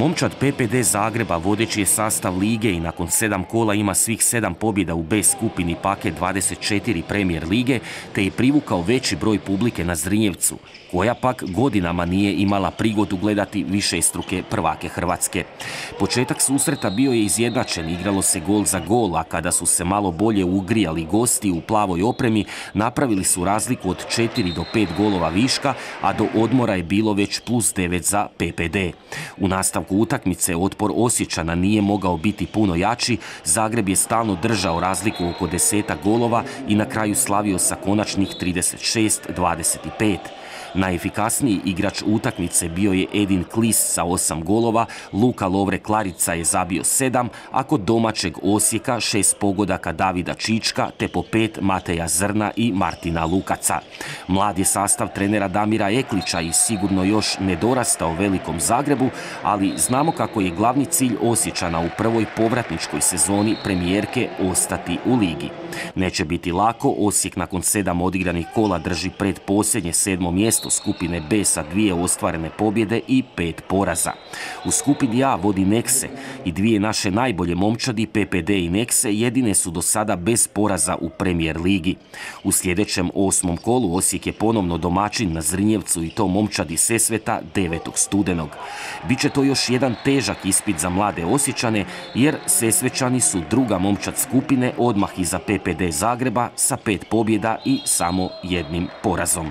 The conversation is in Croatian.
Momčad PPD Zagreba vodeći je sastav lige i nakon sedam kola ima svih sedam pobjeda u B skupini paket 24 premijer lige, te je privukao veći broj publike na Zrinjevcu, koja pak godinama nije imala prigodu gledati više struke prvake Hrvatske. Početak susreta bio je izjednačen, igralo se gol za gol, a kada su se malo bolje ugrijali gosti u plavoj opremi, napravili su razliku od 4 do 5 golova viška, a do odmora je bilo već plus 9 za PPD. U nastavku utakmice otpor Osjećana nije mogao biti puno jači, Zagreb je stalno držao razliku oko deseta golova i na kraju slavio sa konačnih 36-25. Najefikasniji igrač utakmice bio je Edin Klis sa osam golova, Luka Lovre Klarica je zabio sedam, a kod domaćeg Osijeka šest pogodaka Davida Čička te po pet Mateja Zrna i Martina Lukaca. Mlad je sastav trenera Damira Eklića i sigurno još nedorastao velikom Zagrebu, ali znamo kako je glavni cilj Osjećana u prvoj povratničkoj sezoni premijerke ostati u ligi. Neće biti lako, Osijek nakon sedam odigranih kola drži pred posljednje sedmo mjesto skupine B sa dvije ostvarene pobjede i pet poraza. U skupini A vodi Nekse i dvije naše najbolje momčadi, PPD i Nekse, jedine su do sada bez poraza u premijer ligi. U sljedećem osmom kolu Osijek je ponovno domaćin na Zrinjevcu i to momčadi Sesveta 9. studenog. Biće to još jedan težak ispit za mlade Osjećane jer Sesvećani su druga momčad skupine odmah iza PPD Zagreba sa pet pobjeda i samo jednim porazom.